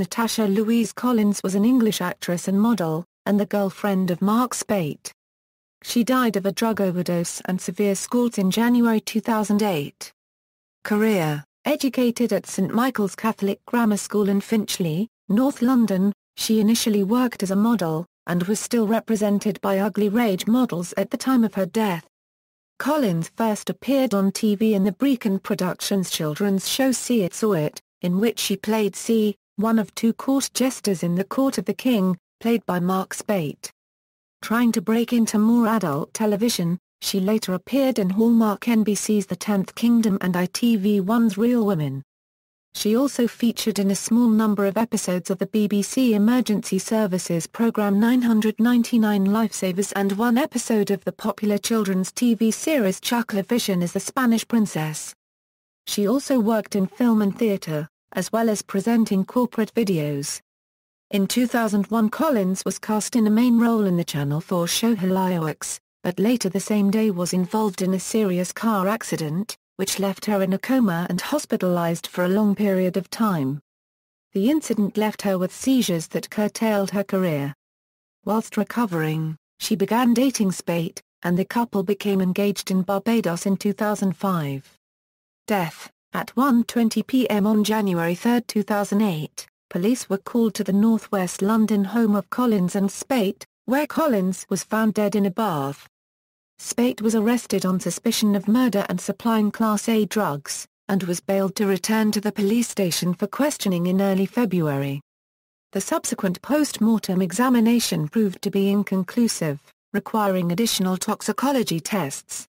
Natasha Louise Collins was an English actress and model, and the girlfriend of Mark Speight. She died of a drug overdose and severe scalds in January 2008. Career Educated at St Michael's Catholic Grammar School in Finchley, North London, she initially worked as a model, and was still represented by Ugly Rage models at the time of her death. Collins first appeared on TV in the Brecon Productions children's show See It Saw It, in which she played C, one of two court jesters in the Court of the King, played by Mark Speight. Trying to break into more adult television, she later appeared in Hallmark NBC's The Tenth Kingdom and ITV1's Real Women. She also featured in a small number of episodes of the BBC Emergency Services programme 999 Lifesavers and one episode of the popular children's TV series Chucklevision as the Spanish Princess. She also worked in film and theatre, as well as presenting corporate videos. In 2001 Collins was cast in a main role in the Channel 4 show Hollyoaks, but later the same day was involved in a serious car accident, which left her in a coma and hospitalized for a long period of time. The incident left her with seizures that curtailed her career. Whilst recovering, she began dating Speight, and the couple became engaged in Barbados in 2005. Death At 1.20 p.m. on January 3, 2008, police were called to the northwest London home of Collins and Speight, where Collins was found dead in a bath. Speight was arrested on suspicion of murder and supplying Class A drugs, and was bailed to return to the police station for questioning in early February. The subsequent post-mortem examination proved to be inconclusive, requiring additional toxicology tests.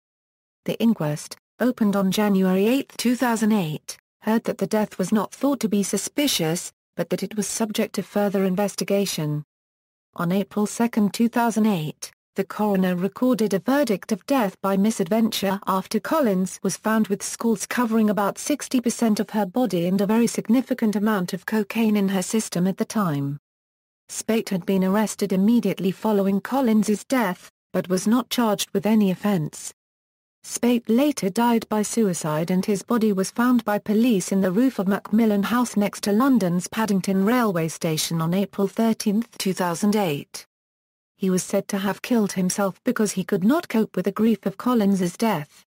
The inquest, opened on January 8, 2008, heard that the death was not thought to be suspicious, but that it was subject to further investigation. On April 2, 2008, the coroner recorded a verdict of death by misadventure after Collins was found with scalds covering about 60% of her body and a very significant amount of cocaine in her system at the time. Speight had been arrested immediately following Collins's death, but was not charged with any offense. Speight later died by suicide and his body was found by police in the roof of Macmillan House next to London's Paddington railway station on April 13, 2008. He was said to have killed himself because he could not cope with the grief of Collins's death.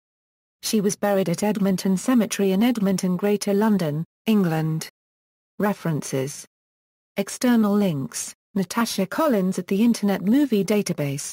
She was buried at Edmonton Cemetery in Edmonton, Greater London, England. References External links, Natasha Collins at the Internet Movie Database